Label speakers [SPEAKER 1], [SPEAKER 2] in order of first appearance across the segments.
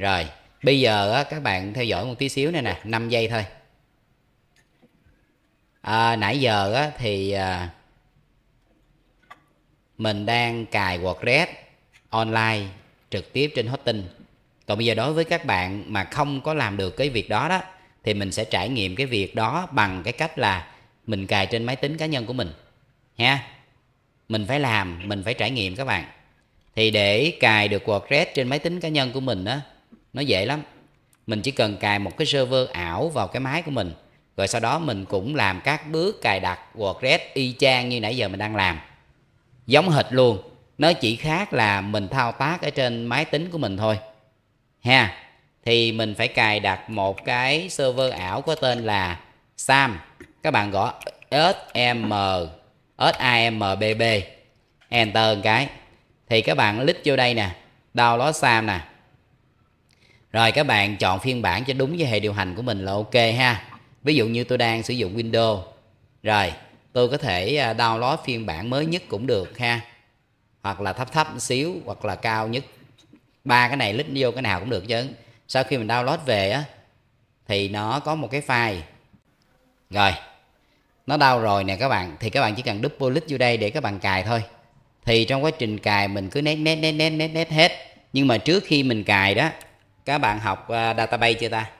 [SPEAKER 1] rồi bây giờ á, các bạn theo dõi một tí xíu này nè 5 giây thôi. À, nãy giờ á, thì à, mình đang cài WordPress online trực tiếp trên hosting. Còn bây giờ đối với các bạn mà không có làm được cái việc đó đó thì mình sẽ trải nghiệm cái việc đó bằng cái cách là mình cài trên máy tính cá nhân của mình ha. Mình phải làm mình phải trải nghiệm các bạn. Thì để cài được WordPress trên máy tính cá nhân của mình á nó dễ lắm. Mình chỉ cần cài một cái server ảo vào cái máy của mình, rồi sau đó mình cũng làm các bước cài đặt WordPress y chang như nãy giờ mình đang làm. Giống hệt luôn. Nó chỉ khác là mình thao tác ở trên máy tính của mình thôi. Ha, thì mình phải cài đặt một cái server ảo có tên là sam. Các bạn gõ sm sambb enter một cái. Thì các bạn click vô đây nè, download sam nè rồi các bạn chọn phiên bản cho đúng với hệ điều hành của mình là ok ha. Ví dụ như tôi đang sử dụng windows. Rồi, tôi có thể à, download phiên bản mới nhất cũng được ha. Hoặc là thấp thấp một xíu, hoặc là cao nhất. Ba cái này lít vô cái nào cũng được chứ. Sau khi mình download về á, thì nó có một cái file. Rồi, nó đau rồi nè các bạn. Thì các bạn chỉ cần double click vô đây để các bạn cài thôi. Thì trong quá trình cài mình cứ nét nét nét nét nét nét hết. Nhưng mà trước khi mình cài đó các bạn học uh, database chưa ta?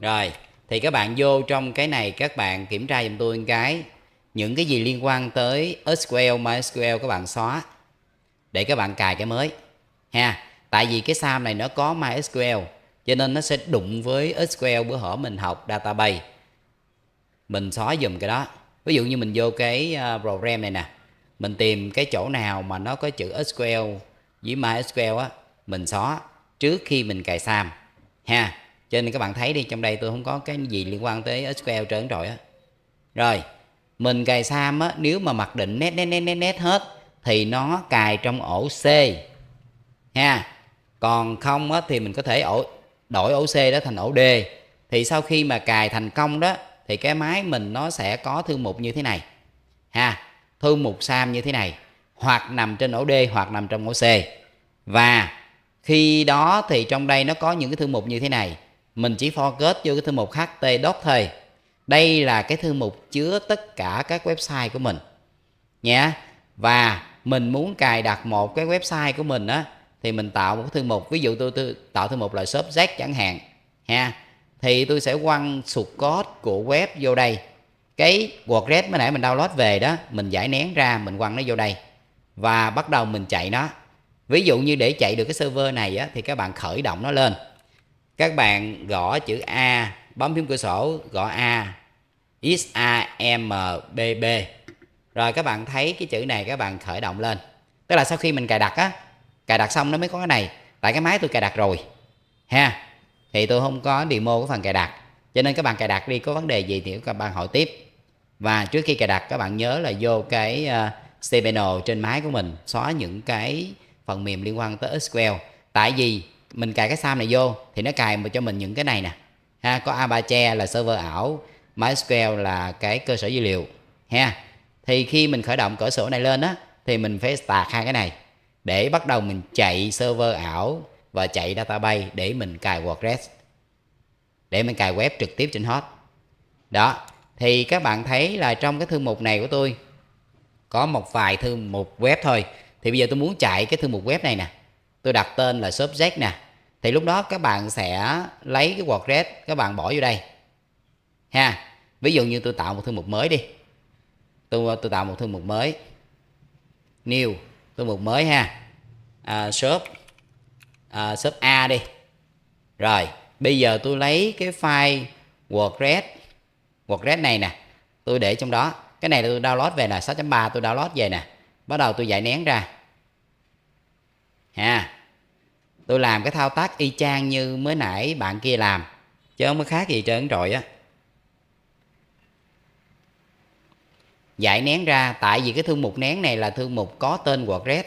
[SPEAKER 1] Rồi thì các bạn vô trong cái này các bạn kiểm tra giùm tôi một cái. Những cái gì liên quan tới SQL MySQL các bạn xóa để các bạn cài cái mới ha. Tại vì cái SAM này nó có MySQL cho nên nó sẽ đụng với SQL bữa hở mình học database. Mình xóa dùm cái đó. Ví dụ như mình vô cái à, program này nè mình tìm cái chỗ nào mà nó có chữ SQL với MySQL á, mình xóa trước khi mình cài SAM. Ha, cho nên các bạn thấy đi, trong đây tôi không có cái gì liên quan tới SQL trơn rồi á. Rồi, mình cài SAM á, nếu mà mặc định nét nét nét nét nét hết, thì nó cài trong ổ C. Ha, còn không á, thì mình có thể ổ, đổi ổ C đó thành ổ D. Thì sau khi mà cài thành công đó, thì cái máy mình nó sẽ có thư mục như thế này. Ha thư mục SAM như thế này hoặc nằm trên ổ D hoặc nằm trong ổ C. Và khi đó thì trong đây nó có những cái thư mục như thế này. Mình chỉ focus vô cái thư mục ht dot thôi. Đây là cái thư mục chứa tất cả các website của mình. Nhé. Và mình muốn cài đặt một cái website của mình á thì mình tạo một cái thư mục. Ví dụ tôi, tôi tạo thư mục là shop z chẳng hạn ha. Thì tôi sẽ quăng sụt code của web vô đây cái WordPress mới nãy mình download về đó mình giải nén ra mình quăng nó vô đây. Và bắt đầu mình chạy nó. Ví dụ như để chạy được cái server này á, thì các bạn khởi động nó lên. Các bạn gõ chữ A bấm phím cửa sổ gõ A X A M B B. Rồi các bạn thấy cái chữ này các bạn khởi động lên. Tức là sau khi mình cài đặt á cài đặt xong nó mới có cái này. Tại cái máy tôi cài đặt rồi ha. Thì tôi không có demo cái phần cài đặt cho nên các bạn cài đặt đi có vấn đề gì thì các bạn hỏi tiếp. Và trước khi cài đặt các bạn nhớ là vô cái ờ, uh, cPanel trên máy của mình xóa những cái phần mềm liên quan tới SQL tại vì mình cài cái SAM này vô thì nó cài cho mình những cái này nè. Ha có Apache là server ảo MySQL là cái cơ sở dữ liệu. Ha thì khi mình khởi động cửa sổ này lên á thì mình phải tạc hai cái này. Để bắt đầu mình chạy server ảo và chạy database để mình cài WordPress để mình cài web trực tiếp trên hot. Đó thì các bạn thấy là trong cái thư mục này của tôi có một vài thư mục web thôi. Thì bây giờ tôi muốn chạy cái thư mục web này nè. Tôi đặt tên là subject nè. Thì lúc đó các bạn sẽ lấy cái WordPress các bạn bỏ vô đây. Ha ví dụ như tôi tạo một thư mục mới đi. Tôi tôi tạo một thư mục mới. New thư mục mới ha. À, shop à, shop A đi. Rồi bây giờ tôi lấy cái file WordPress WordPress này nè, tôi để trong đó. Cái này là tôi download về nè 6.3 tôi download về nè. Bắt đầu tôi giải nén ra. Ha. Tôi làm cái thao tác y chang như mới nãy bạn kia làm, chứ không có khác gì trơn rồi á. Giải nén ra, tại vì cái thư mục nén này là thư mục có tên WordPress.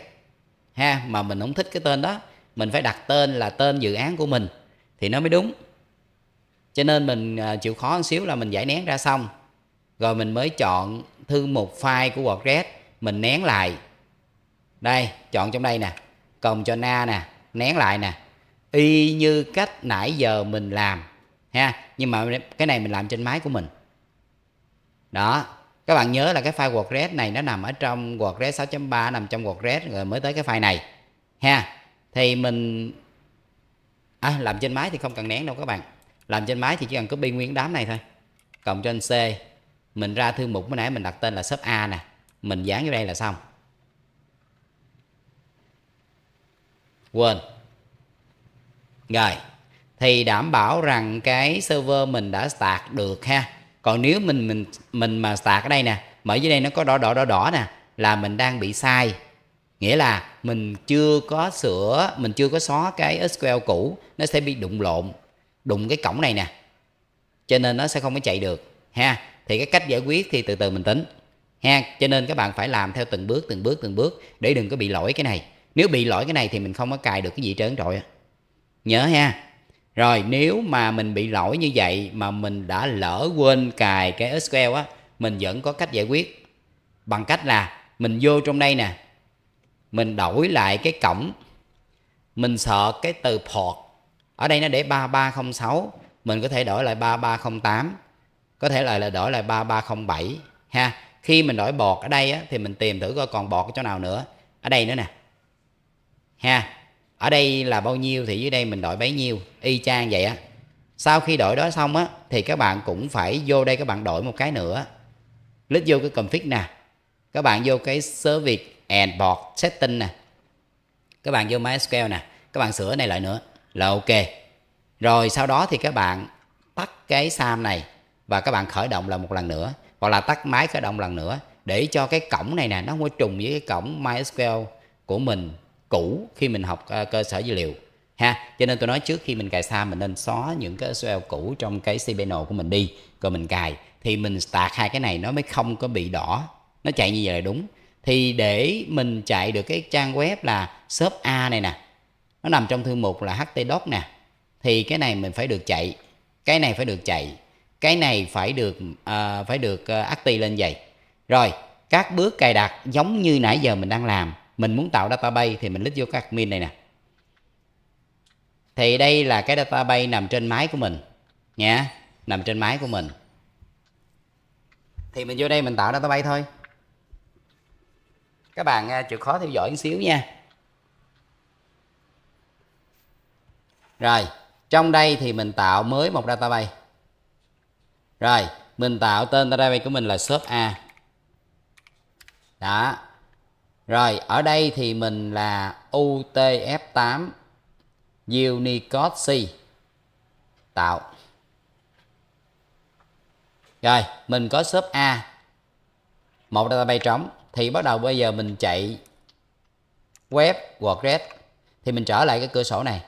[SPEAKER 1] Ha, mà mình không thích cái tên đó. Mình phải đặt tên là tên dự án của mình thì nó mới đúng. Cho nên mình à, chịu khó một xíu là mình giải nén ra xong. Rồi mình mới chọn thư mục file của WordPress, mình nén lại. Đây, chọn trong đây nè. Cộng cho na nè, nén lại nè. Y như cách nãy giờ mình làm, ha? Nhưng mà cái này mình làm trên máy của mình. Đó. Các bạn nhớ là cái file WordPress này nó nằm ở trong WordPress 6.3 nằm trong WordPress, rồi mới tới cái file này, ha? Thì mình à, làm trên máy thì không cần nén đâu các bạn. Làm trên máy thì chỉ cần copy nguyên đám này thôi. Cộng trên C mình ra thư mục mới nãy mình đặt tên là shop A nè. Mình dán vô đây là xong. Quên. Rồi. Thì đảm bảo rằng cái server mình đã start được ha. Còn nếu mình mình mình mà start ở đây nè mở dưới đây nó có đỏ đỏ đỏ đỏ nè là mình đang bị sai nghĩa là mình chưa có sửa, mình chưa có xóa cái SQL cũ, nó sẽ bị đụng lộn, đụng cái cổng này nè. Cho nên nó sẽ không có chạy được, ha. Thì cái cách giải quyết thì từ từ mình tính, ha. Cho nên các bạn phải làm theo từng bước từng bước từng bước để đừng có bị lỗi cái này. Nếu bị lỗi cái này thì mình không có cài được cái gì trơn trọi nhớ ha. Rồi, nếu mà mình bị lỗi như vậy mà mình đã lỡ quên cài cái SQL á, mình vẫn có cách giải quyết bằng cách là mình vô trong đây nè mình đổi lại cái cổng. Mình sợ cái từ port. Ở đây nó để 3306 mình có thể đổi lại 3308 có thể là, là đổi lại 3307 ha. Khi mình đổi bọt ở đây á, thì mình tìm thử coi còn bọt ở chỗ nào nữa. Ở đây nữa nè. Ha. Ở đây là bao nhiêu thì dưới đây mình đổi bấy nhiêu. Y chang vậy á. Sau khi đổi đó xong á thì các bạn cũng phải vô đây các bạn đổi một cái nữa. Click vô cái config nè. Các bạn vô cái service and board setting nè. Các bạn vô MySQL nè các bạn sửa này lại nữa là ok. Rồi sau đó thì các bạn tắt cái SAM này và các bạn khởi động lại một lần nữa hoặc là tắt máy khởi động lần nữa để cho cái cổng này nè nó không có trùng với cái cổng MySQL của mình cũ khi mình học uh, cơ sở dữ liệu ha. Cho nên tôi nói trước khi mình cài SAM mình nên xóa những cái SQL cũ trong cái cPanel của mình đi rồi mình cài. Thì mình tạt hai cái này nó mới không có bị đỏ. Nó chạy như vậy là đúng thì để mình chạy được cái trang web là shop A này nè nó nằm trong thư mục là htdoc nè thì cái này mình phải được chạy cái này phải được chạy cái này phải được uh, phải được uh, active lên vậy. Rồi các bước cài đặt giống như nãy giờ mình đang làm mình muốn tạo database thì mình lít vô các admin này nè. Thì đây là cái database nằm trên máy của mình nha nằm trên máy của mình. Thì mình vô đây mình tạo database thôi các bạn à, chịu khó theo dõi một xíu nha. Rồi, trong đây thì mình tạo mới một database. Rồi, mình tạo tên database của mình là shop A. Đó. Rồi, ở đây thì mình là UTF8 Unicode C. Tạo. Rồi, mình có shop A. Một database trống thì bắt đầu bây giờ mình chạy web WordPress, thì mình trở lại cái cửa sổ này.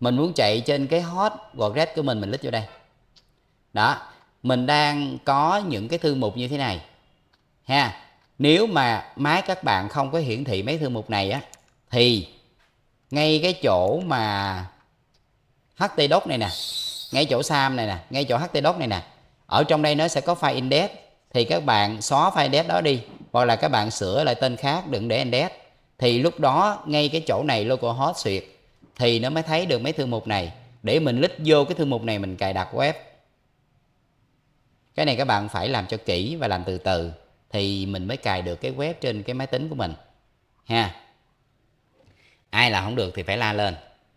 [SPEAKER 1] Mình muốn chạy trên cái hot WordPress của mình mình lít vô đây. Đó, mình đang có những cái thư mục như thế này, ha. Nếu mà máy các bạn không có hiển thị mấy thư mục này á, thì ngay cái chỗ mà htdoc này nè, ngay chỗ sam này nè, ngay chỗ htdoc này nè, ở trong đây nó sẽ có file index thì các bạn xóa file index đó đi, hoặc là các bạn sửa lại tên khác, đừng để index thì lúc đó, ngay cái chỗ này localhost duyệt thì nó mới thấy được mấy thư mục này. Để mình lít vô cái thư mục này, mình cài đặt web. Cái này các bạn phải làm cho kỹ và làm từ từ, thì mình mới cài được cái web trên cái máy tính của mình. Ha. Ai là không được thì phải la lên,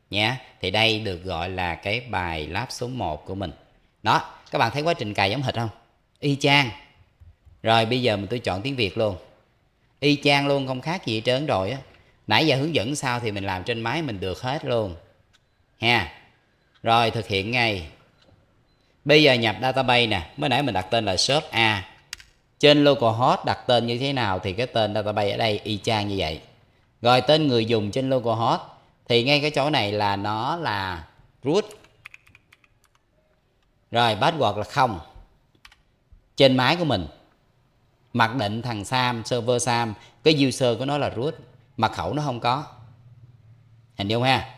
[SPEAKER 1] nhé. Thì đây được gọi là cái bài lab số 1 của mình. Đó, các bạn thấy quá trình cài giống hệt không? Y chang rồi bây giờ mình tôi chọn tiếng việt luôn. Y chang luôn, không khác gì hết trơn rồi á. Nãy giờ hướng dẫn sao thì mình làm trên máy mình được hết luôn. Ha. Rồi, thực hiện ngay. Bây giờ nhập database nè. Mới nãy mình đặt tên là shop a. Trên localhost đặt tên như thế nào thì cái tên database ở đây y chang như vậy. Rồi tên người dùng trên localhost thì ngay cái chỗ này là nó là root. Rồi password là không. Trên máy của mình mặc định thằng Sam, server Sam. Cái user của nó là root mật khẩu nó không có. Hình dung ha?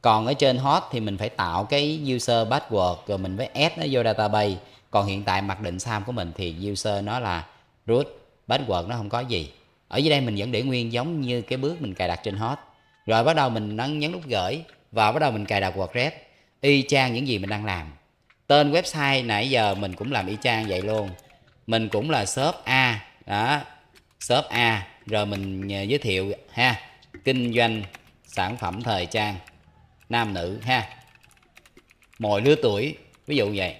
[SPEAKER 1] Còn ở trên hot thì mình phải tạo cái user password, rồi mình mới add nó vô database. Còn hiện tại mặc định Sam của mình thì user nó là root password nó không có gì. Ở dưới đây mình vẫn để nguyên giống như cái bước mình cài đặt trên hot. Rồi bắt đầu mình nhấn nút gửi và bắt đầu mình cài đặt WordPress. Y chang những gì mình đang làm. Tên website nãy giờ mình cũng làm y chang vậy luôn mình cũng là shop A. Đó, shop A. Rồi mình giới thiệu, ha, kinh doanh sản phẩm thời trang, nam nữ, ha. Mọi lứa tuổi, ví dụ vậy.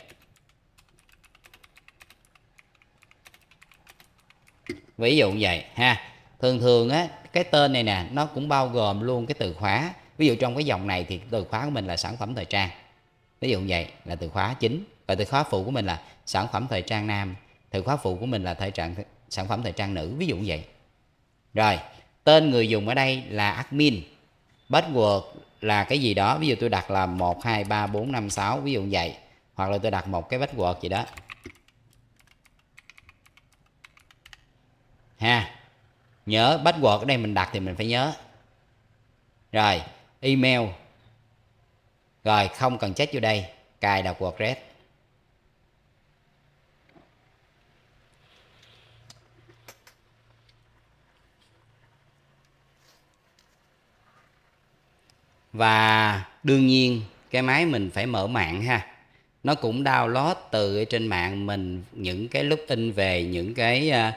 [SPEAKER 1] Ví dụ vậy, ha. Thường thường á, cái tên này nè, nó cũng bao gồm luôn cái từ khóa. Ví dụ trong cái dòng này thì từ khóa của mình là sản phẩm thời trang. Ví dụ vậy là từ khóa chính. Và từ khóa phụ của mình là sản phẩm thời trang nam từ khóa phụ của mình là thời trang sản phẩm thời trang nữ, ví dụ như vậy. Rồi, tên người dùng ở đây là admin. Password là cái gì đó, ví dụ tôi đặt là một, hai, ba, bốn, năm, sáu, ví dụ như vậy. Hoặc là tôi đặt một cái password gì đó. Ha, nhớ password ở đây mình đặt thì mình phải nhớ. Rồi, email. Rồi, không cần chết vô đây. Cài đặt WordPress. Và đương nhiên cái máy mình phải mở mạng ha. Nó cũng download từ trên mạng mình những cái lúc in về những cái uh,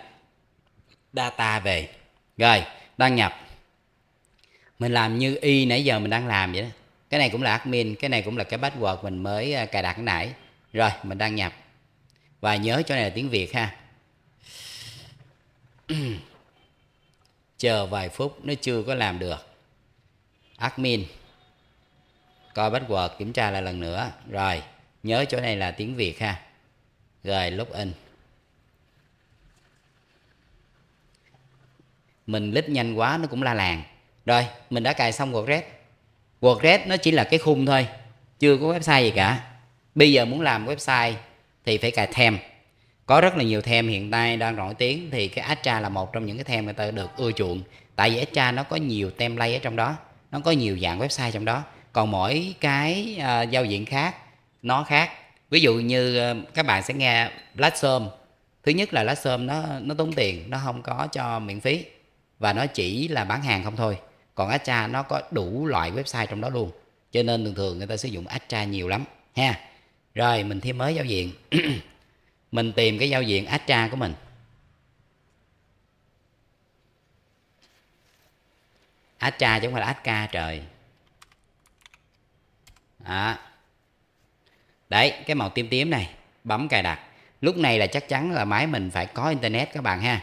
[SPEAKER 1] data về. Rồi đăng nhập. Mình làm như y nãy giờ mình đang làm vậy đó. Cái này cũng là admin cái này cũng là cái password mình mới ờ, cài đặt cái nãy. Rồi mình đăng nhập. Và nhớ chỗ này là tiếng việt ha. Chờ vài phút nó chưa có làm được. Admin coi password kiểm tra lại lần nữa. Rồi, nhớ chỗ này là tiếng việt ha. Rồi login mình lít nhanh quá, nó cũng la làng. Rồi, mình đã cài xong WordPress. WordPress nó chỉ là cái khung thôi, chưa có website gì cả. Bây giờ muốn làm website thì phải cài theme có rất là nhiều theme hiện nay đang nổi tiếng, thì cái Astra là một trong những cái theme người ta được ưa chuộng. Tại vì Astra nó có nhiều template ở trong đó, nó có nhiều dạng website trong đó còn mỗi cái uh, giao diện khác nó khác. Ví dụ như uh, các bạn sẽ nghe platform thứ nhất là platform nó nó tốn tiền nó không có cho miễn phí. Và nó chỉ là bán hàng không thôi. Còn Astra nó có đủ loại website trong đó luôn. Cho nên thường thường người ta sử dụng Astra nhiều lắm ha. Rồi mình thêm mới giao diện. Mình tìm cái giao diện Astra của mình. Astra chứ không phải là Astra trời đó. đấy, cái màu tím tím này, bấm cài đặt. Lúc này là chắc chắn là máy mình phải có internet các bạn ha.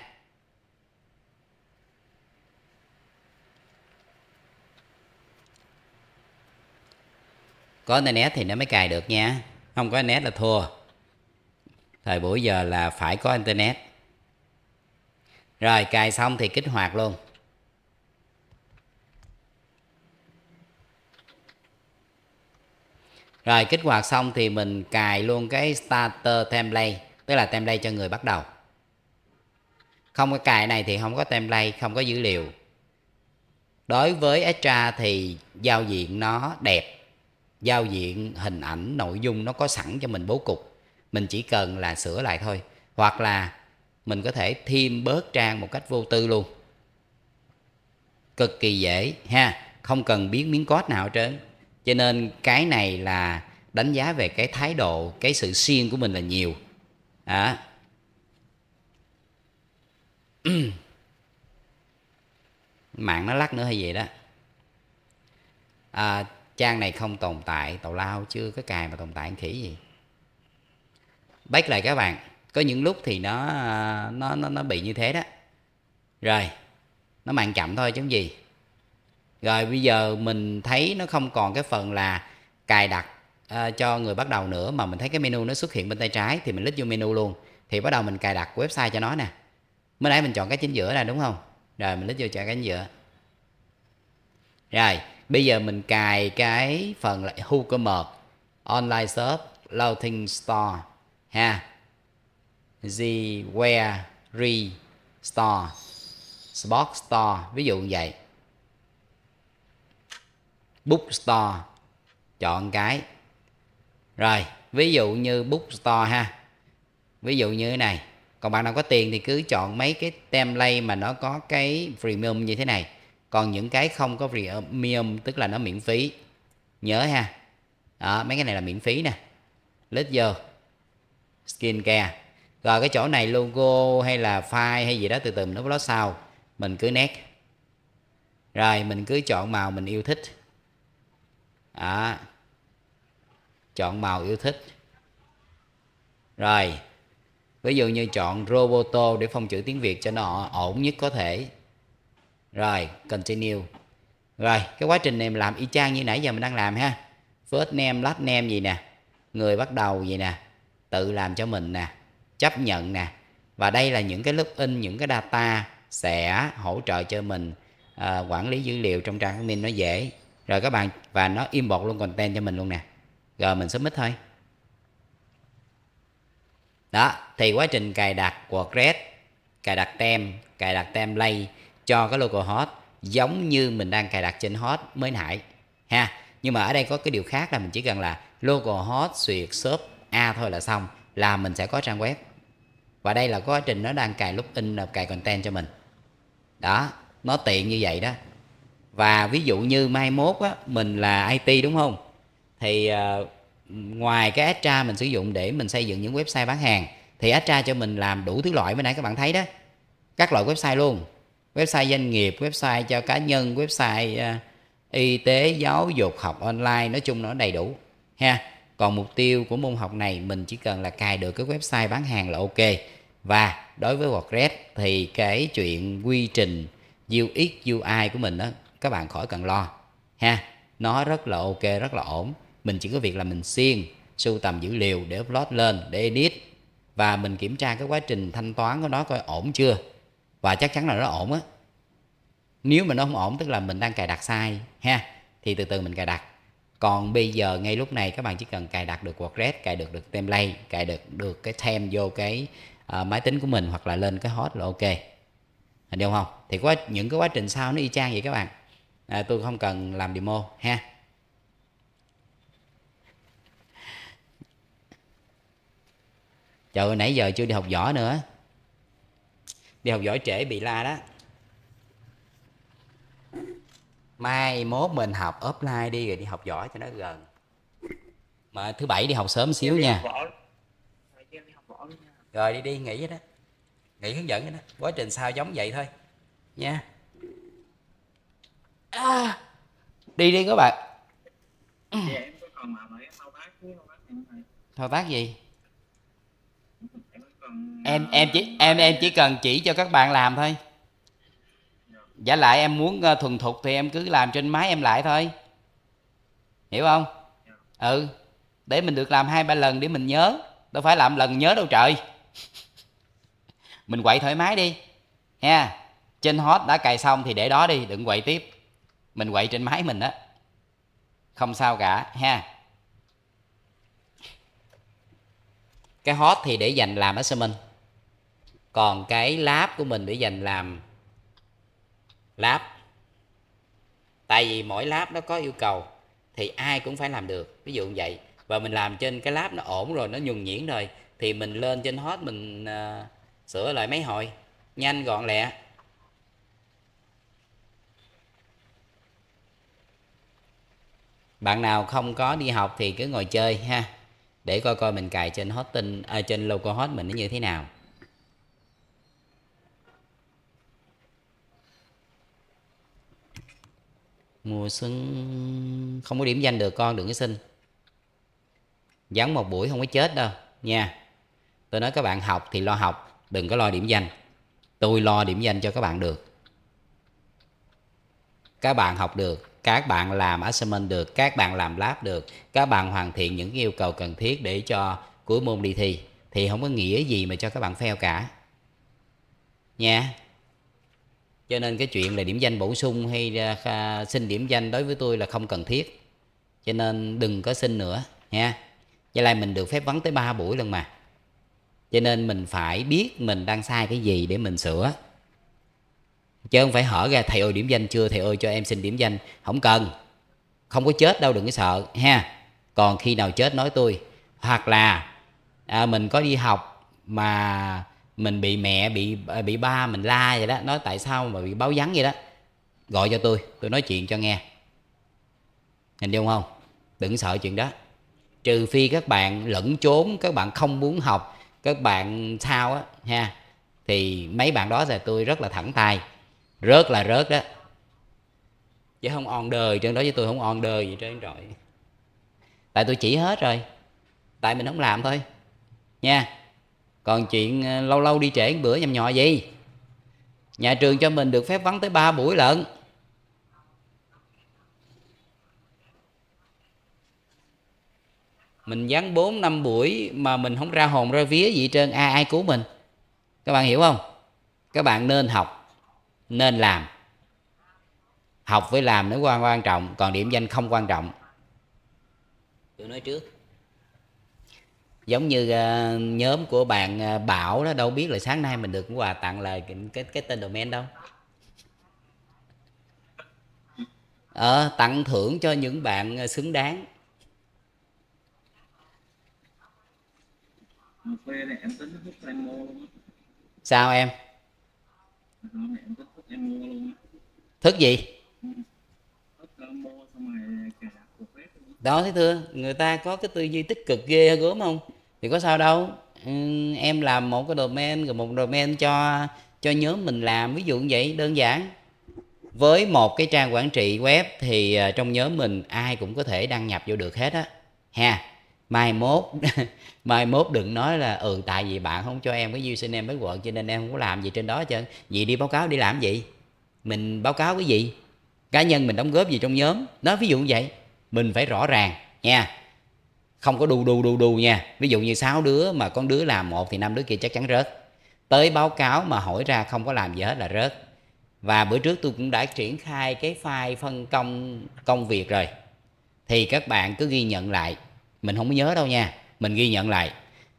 [SPEAKER 1] Có internet thì nó mới cài được nha. Không có internet là thua. Thời buổi giờ là phải có internet. Rồi, cài xong thì kích hoạt luôn. Rồi kích hoạt xong thì mình cài luôn cái starter template, tức là template cho người bắt đầu. Không có cài này thì không có template, không có dữ liệu. Đối với extra thì giao diện nó đẹp, giao diện, hình ảnh, nội dung nó có sẵn cho mình bố cục. Mình chỉ cần là sửa lại thôi, hoặc là mình có thể thêm bớt trang một cách vô tư luôn. Cực kỳ dễ ha, không cần biến miếng code nào hết trơn cho nên cái này là đánh giá về cái thái độ cái sự siêng của mình là nhiều. À. mạng nó lắc nữa hay gì đó? À, trang này không tồn tại tàu lao chưa có cài mà tồn tại khỉ gì? Bách lại các bạn có những lúc thì nó à, nó nó nó bị như thế đó. Rồi nó mạng chậm thôi chứ gì rồi bây giờ mình thấy nó không còn cái phần là cài đặt uh, cho người bắt đầu nữa mà mình thấy cái menu nó xuất hiện bên tay trái thì mình lít vô menu luôn. Thì bắt đầu mình cài đặt website cho nó nè. Mới nãy mình chọn cái chính giữa này đúng không? Rồi mình lít vô chọn cái chính giữa. Rồi bây giờ mình cài cái phần lại WooCommerce online shop loading store ha. Zware re store spot store ví dụ như vậy bookstore. Chọn cái. Rồi, ví dụ như bookstore ha. Ví dụ như thế này. Còn bạn nào có tiền thì cứ chọn mấy cái template mà nó có cái premium như thế này. Còn những cái không có premium tức là nó miễn phí. Nhớ ha. Đó, mấy cái này là miễn phí nè. Lít vô. Skin care rồi cái chỗ này logo hay là file hay gì đó, từ từ nó upload sau. Mình cứ nét. Rồi, mình cứ chọn màu mình yêu thích đó. Chọn màu yêu thích. Rồi ví dụ như chọn roboto để phong chữ tiếng việt cho nó ổn nhất có thể. Rồi continue. Rồi cái quá trình này mình làm y chang như nãy giờ mình đang làm ha. First name last name gì nè. Người bắt đầu gì nè. Tự làm cho mình nè. Chấp nhận nè. Và đây là những cái lớp in những cái data sẽ hỗ trợ cho mình à, quản lý dữ liệu trong trang admin nó dễ rồi các bạn, và nó import luôn content cho mình luôn nè. Rồi mình submit thôi. Đó, thì quá trình cài đặt WordPress cài đặt tem, cài đặt tem lay cho cái local host giống như mình đang cài đặt trên host mới nãy, ha. Nhưng mà ở đây có cái điều khác là mình chỉ cần là local host duyệt shop a thôi là xong, là mình sẽ có trang web. Và đây là quá trình nó đang cài lúc in, cài content cho mình. Đó, nó tiện như vậy đó và ví dụ như mai mốt á mình là IT đúng không? Thì uh, ngoài cái Astra mình sử dụng để mình xây dựng những website bán hàng thì Astra cho mình làm đủ thứ loại bên nãy các bạn thấy đó. Các loại website luôn. Website doanh nghiệp website cho cá nhân website uh, y tế giáo dục học online nói chung nó đầy đủ ha. Còn mục tiêu của môn học này mình chỉ cần là cài được cái website bán hàng là ok. Và đối với WordPress thì cái chuyện quy trình UX UI của mình đó các bạn khỏi cần lo ha? Nó rất là ok rất là ổn. Mình chỉ có việc là mình xiên sưu tầm dữ liệu để upload lên để edit. Và mình kiểm tra cái quá trình thanh toán của nó coi ổn chưa? Và chắc chắn là nó ổn á. Nếu mà nó không ổn tức là mình đang cài đặt sai ha? Thì từ từ mình cài đặt. Còn bây giờ ngay lúc này các bạn chỉ cần cài đặt được WordPress cài được được template cài được được cái theme vô cái uh, máy tính của mình hoặc là lên cái host là ok. Hình không? Thì có những cái quá trình sau nó y chang vậy các bạn à, tôi không cần làm demo ha. Trời ơi, nãy giờ chưa đi học võ nữa. Đi học võ trễ bị la đó. Mai mốt mình học offline đi rồi đi học võ cho nó gần. Mà thứ bảy đi học sớm xíu nha. Rồi đi đi nghỉ vậy đó. Nghỉ hướng dẫn vậy đó. Quá trình sao giống vậy thôi nha à, đi đi các bạn. Thao tác gì? Em em chỉ em em chỉ cần chỉ cho các bạn làm thôi. Giả lại em muốn ờ, thuần thục thì em cứ làm trên máy em lại thôi. Hiểu không? Ừ. Để mình được làm hai ba lần để mình nhớ. Đâu phải làm lần nhớ đâu trời. Mình quậy thoải mái đi. Nha. Trên hot đã cài xong thì để đó đi đừng quậy tiếp mình quậy trên máy mình á. Không sao cả ha. Cái hot thì để dành làm assignment còn cái lab của mình để dành làm lab. Tại vì mỗi lab nó có yêu cầu thì ai cũng phải làm được. Ví dụ như vậy và mình làm trên cái lab nó ổn rồi nó nhuần nhuyễn rồi thì mình lên trên hot mình uh, sửa lại mấy hồi nhanh gọn lẹ. Bạn nào không có đi học thì cứ ngồi chơi ha. Để coi coi mình cài trên hosting à, trên local host mình nó như thế nào. Mùa xuân không có điểm danh được con đừng có xin. Vắng một buổi không có chết đâu nha. Tôi nói các bạn học thì lo học đừng có lo điểm danh. Tôi lo điểm danh cho các bạn được. Các bạn học được các bạn làm assignment được các bạn làm lab được các bạn hoàn thiện những yêu cầu cần thiết để cho cuối môn đi thi. Thì không có nghĩa gì mà cho các bạn fail cả. Nha. Cho nên cái chuyện là điểm danh bổ sung hay uh, xin điểm danh đối với tôi là không cần thiết. Cho nên đừng có xin nữa nha. Với lại mình được phép vắng tới 3 buổi lần mà. Cho nên mình phải biết mình đang sai cái gì để mình sửa chứ không phải hở ra thầy ơi điểm danh chưa? Thầy ơi cho em xin điểm danh. Không cần. Không có chết đâu đừng có sợ. Ha. Còn khi nào chết nói tôi. Hoặc là à, mình có đi học mà mình bị mẹ bị à, bị ba mình la vậy đó nói tại sao mà bị báo vắng vậy đó gọi cho tôi tôi nói chuyện cho nghe. Hình dung không? Đừng sợ chuyện đó. Trừ phi các bạn lẫn trốn các bạn không muốn học các bạn sao á ha. Thì mấy bạn đó là tôi rất là thẳng tay rớt là rớt đó chứ không on đời trên đó với tôi không on đời gì trên rồi tại tôi chỉ hết rồi. Tại mình không làm thôi. Nha. Còn chuyện ờ, lâu lâu đi trễ bữa nhầm nhò gì? Nhà trường cho mình được phép vắng tới 3 buổi lận. Mình vắng 4 năm buổi mà mình không ra hồn ra vía gì trơn. Ai ai cứu mình? Các bạn hiểu không? Các bạn nên học nên làm. Học với làm nó quan quan trọng còn điểm danh không quan trọng. Tôi nói trước. Giống như uh, nhóm của bạn uh, bảo đó đâu biết là sáng nay mình được quà tặng là cái cái, cái tên domain đâu. Ờ, tặng thưởng cho những bạn xứng đáng. Sao em thức gì? Đó thấy thưa người ta có cái tư duy tích cực ghê gớm không? Thì có sao đâu. Ừ, em làm một cái domain rồi một domain cho cho nhóm mình làm ví dụ như vậy đơn giản. Với một cái trang quản trị web thì à, trong nhóm mình ai cũng có thể đăng nhập vô được hết á. Ha? Mai mốt mai mốt đừng nói là ừ tại vì bạn không cho em cái username quận cho nên em không có làm gì trên đó chứ vậy đi báo cáo đi làm gì? Mình báo cáo cái gì? Cá nhân mình đóng góp gì trong nhóm? Nói ví dụ như vậy, mình phải rõ ràng nha. Không có đu đu đu đu nha. Ví dụ như sáu đứa mà con đứa làm một thì năm đứa kia chắc chắn rớt. Tới báo cáo mà hỏi ra không có làm gì hết là rớt. Và bữa trước tôi cũng đã triển khai cái file phân công công việc rồi. Thì các bạn cứ ghi nhận lại mình không có nhớ đâu nha. Mình ghi nhận lại.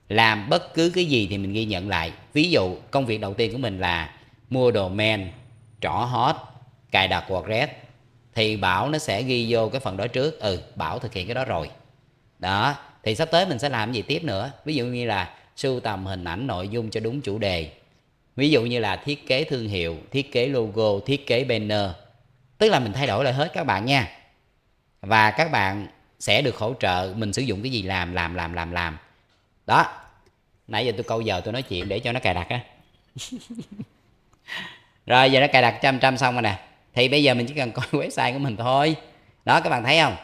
[SPEAKER 1] Làm bất cứ cái gì thì mình ghi nhận lại. Ví dụ, công việc đầu tiên của mình là mua domain trỏ hot, cài đặt WordPress, thì bảo nó sẽ ghi vô cái phần đó trước. Ừ bảo thực hiện cái đó rồi. Đó, thì sắp tới mình sẽ làm gì tiếp nữa? Ví dụ như là sưu tầm hình ảnh nội dung cho đúng chủ đề. Ví dụ như là thiết kế thương hiệu, thiết kế logo, thiết kế banner. Tức là mình thay đổi lại hết các bạn nha. Và các bạn sẽ được hỗ trợ mình sử dụng cái gì làm làm làm làm làm. Đó. Nãy giờ tôi câu giờ tôi nói chuyện để cho nó cài đặt á. Rồi giờ nó cài đặt trăm trăm xong rồi nè. Thì bây giờ mình chỉ cần coi website của mình thôi. Đó các bạn thấy không?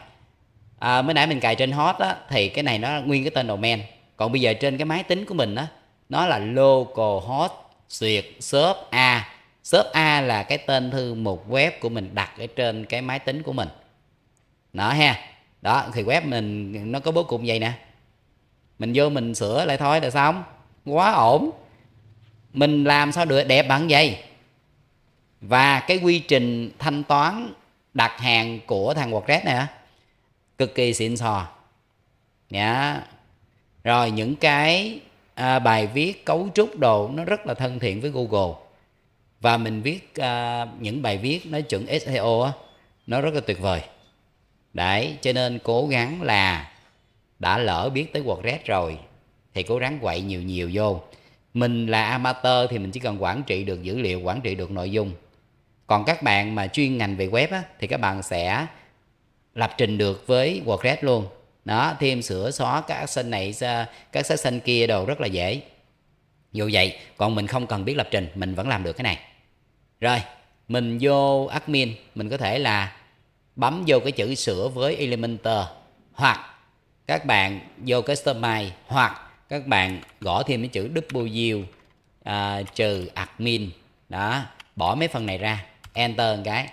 [SPEAKER 1] À, mới nãy mình cài trên hot á thì cái này nó nguyên cái tên domain. Còn bây giờ trên cái máy tính của mình á nó là local host duyệt shop a. Shop a là cái tên thư mục web của mình đặt ở trên cái máy tính của mình. Đó ha đó thì web mình nó có bố cục vậy nè. Mình vô mình sửa lại thôi là xong. Quá ổn. Mình làm sao được đẹp bằng vậy? Và cái quy trình thanh toán đặt hàng của thằng WordPress này cực kỳ xịn sò. Nhá rồi những cái à, bài viết cấu trúc đồ nó rất là thân thiện với Google. Và mình viết à, những bài viết nó chuẩn SEO á nó rất là tuyệt vời đấy cho nên cố gắng là đã lỡ biết tới WordPress rồi thì cố gắng quậy nhiều nhiều vô. Mình là amateur thì mình chỉ cần quản trị được dữ liệu quản trị được nội dung. Còn các bạn mà chuyên ngành về web á, thì các bạn sẽ lập trình được với WordPress luôn. Đó thêm sửa xóa các action này các section kia đồ rất là dễ. Dù vậy còn mình không cần biết lập trình mình vẫn làm được cái này. Rồi mình vô admin mình có thể là bấm vô cái chữ sửa với Elementor hoặc các bạn vô customize hoặc các bạn gõ thêm cái chữ W à, trừ admin. Đó bỏ mấy phần này ra enter một cái.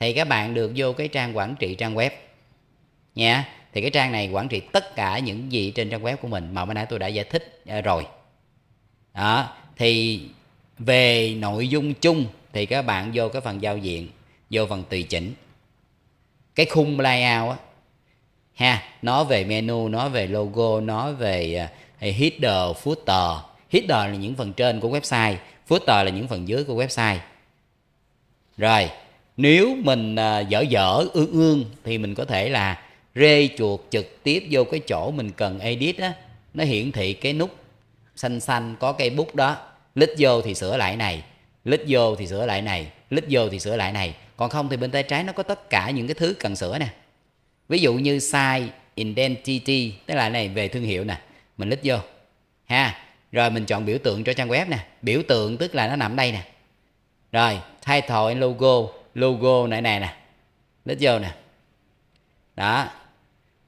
[SPEAKER 1] Thì các bạn được vô cái trang quản trị trang web. Nha thì cái trang này quản trị tất cả những gì trên trang web của mình mà bữa nãy tôi đã giải thích à, rồi. Đó thì về nội dung chung thì các bạn vô cái phần giao diện vô phần tùy chỉnh cái khung layout á. Ha nó về menu nó về logo nó về uh, header footer. Header là những phần trên của website footer là những phần dưới của website. Rồi nếu mình uh, dở dở ương ương thì mình có thể là rê chuột trực tiếp vô cái chỗ mình cần edit á. Nó hiển thị cái nút xanh xanh có cây bút đó. Lít vô thì sửa lại này lít vô thì sửa lại này, lít vô thì sửa lại này. Còn không thì bên tay trái nó có tất cả những cái thứ cần sửa nè. Ví dụ như size, identity, tức là này, về thương hiệu nè. Mình lít vô, ha. Rồi mình chọn biểu tượng cho trang web nè. Biểu tượng tức là nó nằm đây nè. Rồi, title and logo logo này này nè. Lít vô nè. Đó.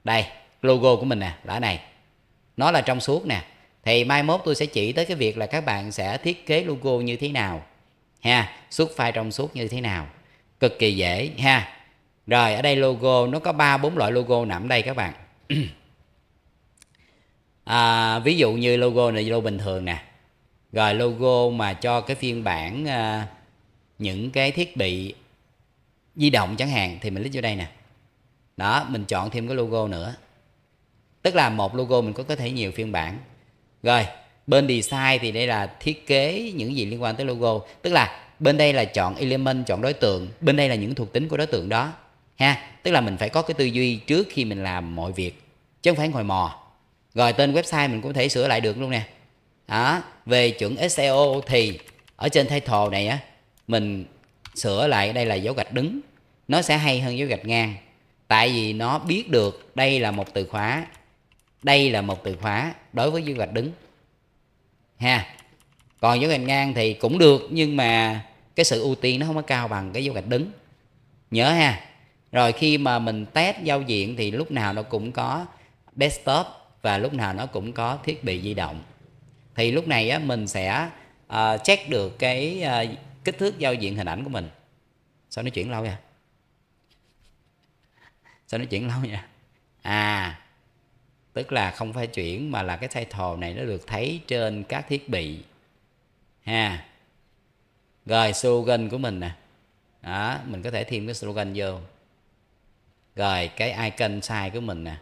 [SPEAKER 1] Đây, logo của mình nè là này. Nó là trong suốt nè. Thì mai mốt tôi sẽ chỉ tới cái việc là các bạn sẽ thiết kế logo như thế nào ha xuất file trong suốt như thế nào? Cực kỳ dễ ha. Rồi ở đây logo nó có ba bốn loại logo nằm đây các bạn. À, ví dụ như logo này logo bình thường nè. Rồi logo mà cho cái phiên bản à, những cái thiết bị di động chẳng hạn thì mình lít vô đây nè. Đó mình chọn thêm cái logo nữa. Tức là một logo mình có có thể nhiều phiên bản. Rồi bên design thì đây là thiết kế những gì liên quan tới logo. Tức là bên đây là chọn element, chọn đối tượng. Bên đây là những thuộc tính của đối tượng đó. Ha, tức là mình phải có cái tư duy trước khi mình làm mọi việc, chứ không phải ngồi mò. Rồi tên website mình cũng thể sửa lại được luôn nè. Đó, về chuẩn SEO thì ở trên title này á, mình sửa lại, đây là dấu gạch đứng. Nó sẽ hay hơn dấu gạch ngang. Tại vì nó biết được đây là một từ khóa, đây là một từ khóa đối với dấu gạch đứng ha. Còn dấu gạch ngang thì cũng được nhưng mà cái sự ưu tiên nó không có cao bằng cái dấu gạch đứng. Nhớ ha. Rồi khi mà mình test giao diện thì lúc nào nó cũng có desktop và lúc nào nó cũng có thiết bị di động. Thì lúc này á, mình sẽ uh, check được cái uh, kích thước giao diện hình ảnh của mình. Sao nó chuyển lâu vậy? Sao nó chuyển lâu vậy? À tức là không phải chuyển mà là cái title này nó được thấy trên các thiết bị. Ha. Rồi slogan của mình nè. Đó, mình có thể thêm cái slogan vô. Rồi cái icon size của mình nè.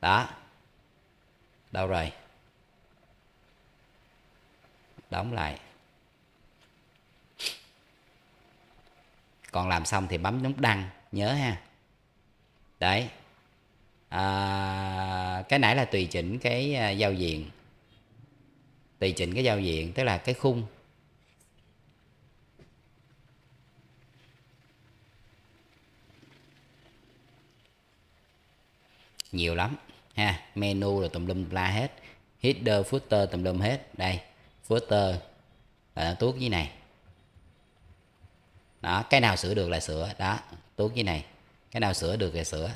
[SPEAKER 1] Đó. Đâu rồi? Đóng lại. Còn làm xong thì bấm nút đăng, nhớ ha. Đấy à, cái nãy là tùy chỉnh cái à, giao diện. Tùy chỉnh cái giao diện tức là cái khung. Nhiều lắm ha. Menu là tùm lum la hết. Header footer tùm lum hết. Đây footer là nó tuốt dưới này. Đó cái nào sửa được là sửa. Đó tuốt dưới này. Cái nào sửa được là sửa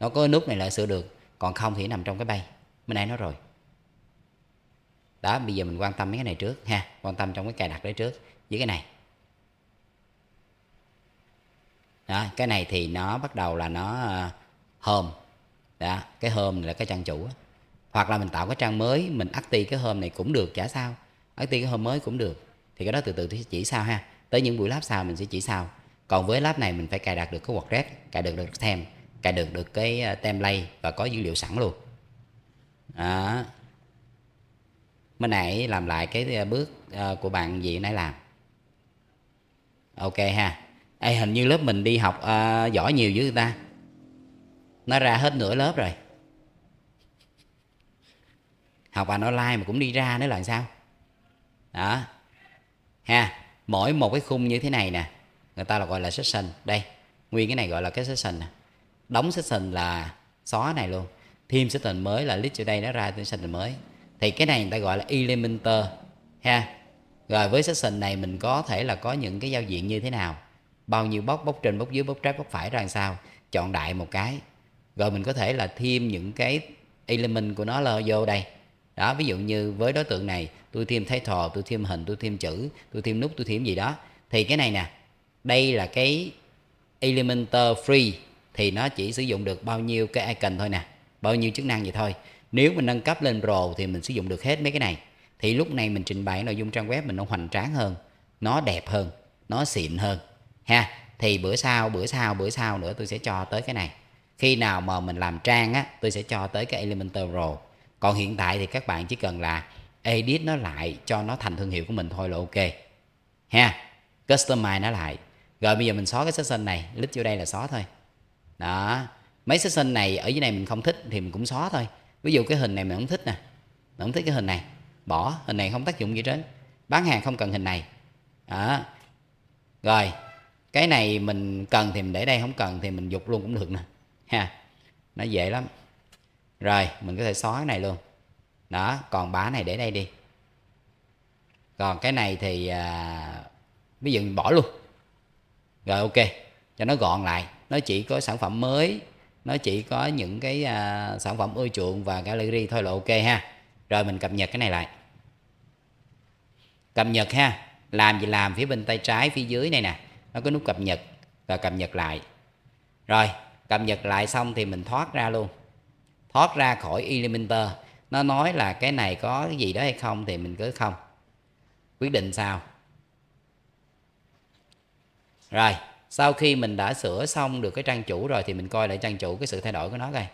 [SPEAKER 1] nó có nút này là sửa được, còn không thì nằm trong cái bay. Mình nay nói rồi. Đó, bây giờ mình quan tâm mấy cái này trước, ha. Quan tâm trong cái cài đặt đấy trước, với cái này. Đó, cái này thì nó bắt đầu là nó ờ, hôm đó, cái hôm này là cái trang chủ hoặc là mình tạo cái trang mới, mình ti cái hôm này cũng được, chả sao. Ti cái hôm mới cũng được. Thì cái đó từ từ tôi sẽ chỉ sao ha. Tới những buổi lab sau mình sẽ chỉ sao còn với lab này mình phải cài đặt được cái WordPress, cài được được thêm cài được được cái à, template và có dữ liệu sẵn luôn. Đó. Mới nãy làm lại cái à, bước à, của bạn gì nãy làm. Ok ha. Ê, hình như lớp mình đi học uh, giỏi nhiều dữ người ta? Nó ra hết nửa lớp rồi. Học bài online mà cũng đi ra nữa là sao? Đó. Ha mỗi một cái khung như thế này nè người ta là gọi là session. Đây nguyên cái này gọi là cái session nè đóng session là xóa này luôn. Thêm session mới là list ở đây nó ra thêm session mới. Thì cái này người ta gọi là elementer ha. Rồi với session này mình có thể là có những cái giao diện như thế nào? Bao nhiêu bóc bóc trên, bóc dưới, bóc trái, bóc phải ra làm sao? Chọn đại một cái. Rồi mình có thể là thêm những cái element của nó là vô đây. Đó, ví dụ như với đối tượng này, tôi thêm title, tôi thêm hình, tôi thêm chữ, tôi thêm nút, tôi thêm gì đó. Thì cái này nè, đây là cái Elementor free thì nó chỉ sử dụng được bao nhiêu cái icon thôi nè, bao nhiêu chức năng vậy thôi. Nếu mình nâng cấp lên Pro thì mình sử dụng được hết mấy cái này. Thì lúc này mình trình bày nội dung trang web mình nó hoành tráng hơn, nó đẹp hơn, nó xịn hơn, ha. Thì bữa sau bữa sau bữa sau nữa tôi sẽ cho tới cái này. Khi nào mà mình làm trang á, tôi sẽ cho tới cái Elementor Pro. Còn hiện tại thì các bạn chỉ cần là edit nó lại cho nó thành thương hiệu của mình thôi là ok, ha. Customize nó lại. Rồi bây giờ mình xóa cái section này lít vô đây là xóa thôi đó mấy session này ở dưới này mình không thích thì mình cũng xóa thôi. Ví dụ cái hình này mình không thích nè mình không thích cái hình này bỏ hình này không tác dụng gì hết bán hàng không cần hình này. Đó. Rồi cái này mình cần thì mình để đây không cần thì mình dục luôn cũng được nè ha. Nó dễ lắm. Rồi mình có thể xóa cái này luôn. Đó còn bá này để đây đi. Còn cái này thì à, ví dụ mình bỏ luôn. Rồi ok cho nó gọn lại nó chỉ có sản phẩm mới nó chỉ có những cái à, sản phẩm ưa chuộng và gallery thôi là ok ha. Rồi mình cập nhật cái này lại. Cập nhật ha làm gì làm phía bên tay trái phía dưới này nè. Nó có nút cập nhật và cập nhật lại. Rồi cập nhật lại xong thì mình thoát ra luôn. Thoát ra khỏi Elementor nó nói là cái này có cái gì đó hay không thì mình cứ không. Quyết định sao? Rồi sau khi mình đã sửa xong được cái trang chủ rồi thì mình coi lại trang chủ cái sự thay đổi của nó coi.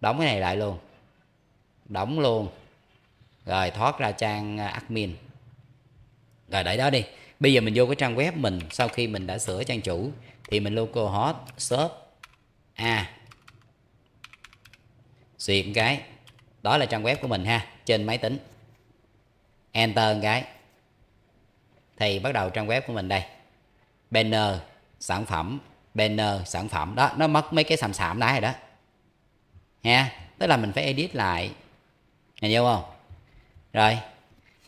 [SPEAKER 1] Đóng cái này lại luôn. Đóng luôn. Rồi thoát ra trang à, admin. Rồi để đó đi. Bây giờ mình vô cái trang web mình. Sau khi mình đã sửa trang chủ thì mình localhost shop, a. Xuyệt cái. Đó là trang web của mình ha. Trên máy tính. Enter cái. Thì bắt đầu trang web của mình đây. Banner sản phẩm, banner sản phẩm đó, nó mất mấy cái sàm sạm đấy rồi đó. Ha tức là mình phải edit lại. Nghe vô không? Rồi,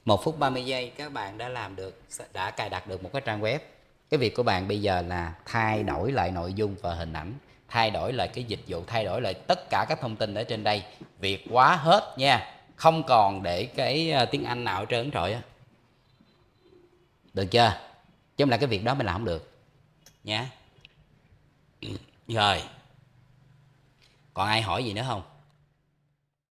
[SPEAKER 1] một phút 30 giây, các bạn đã làm được, đã cài đặt được một cái trang web. Cái việc của bạn bây giờ là thay đổi lại nội dung và hình ảnh, thay đổi lại cái dịch vụ, thay đổi lại tất cả các thông tin ở trên đây. Việc quá hết nha, không còn để cái ờ, tiếng anh nào ở trơn trọi á. Được chưa? Chứ không là cái việc đó mình làm không được nhé rồi. Còn ai hỏi gì nữa không?